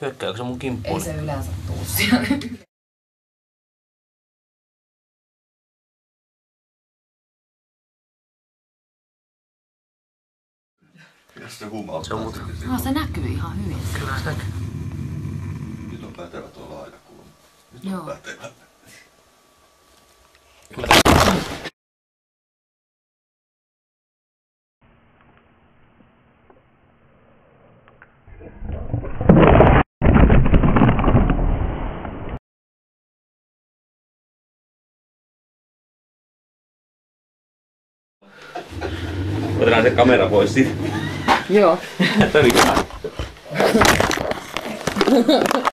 Hyökkääkö se mun kimppuun? Ei se yleensä tuu siellä. Jos se huumauttaa. Se on Ah, se näkyy ihan hyvin. Kyllä se näkyy. Nyt on pätevä tuo laita kuulemma. Nyt Joo. on pätevä. Otetaan se kamera pois siitä. Joo. Tämä oli.